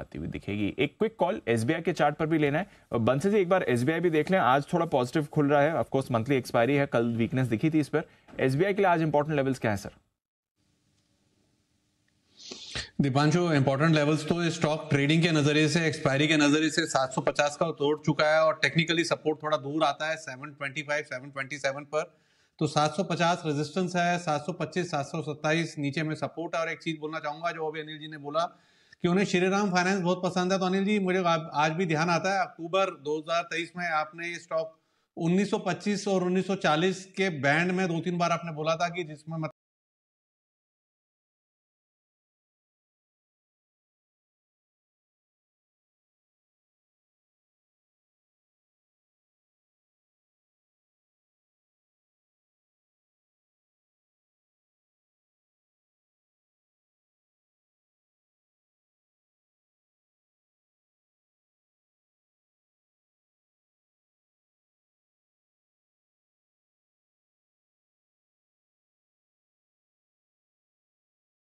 आती हुई दिखेगी। एक क्विक कॉल एसबीआई के चार्ट पर भी लेना है। बंसे जी, एक बार एसबीआई भी देख लें। आज थोड़ा पॉजिटिव खुल रहा है। ऑफकोर्स मंथली एक्सपायरी है। कल वीकनेस दिखी थी इस पर। एसबीआई के लिए आज इंपॉर्टेंट लेवल्स क्या है सर दीपांशु इंपॉर्टेंट लेवल्स तो स्टॉक ट्रेडिंग के नज़रिए से एक्सपायरी के नज़रिए से 750 का तोड़ चुका है और टेक्निकली सपोर्ट थोड़ा दूर आता है 725 727 पर। तो 750 रेजिस्टेंस है 725 727 नीचे में सपोर्ट है। और एक चीज़ बोलना चाहूँगा, जो अभी अनिल जी ने बोला कि उन्हें श्रीराम फाइनेंस बहुत पसंद है। तो अनिल जी, मुझे आज भी ध्यान आता है। अक्टूबर 2023 में आपने ये स्टॉक 1925 और 1940 के बैंड में दो तीन बार आपने बोला था कि जिसमें मतलब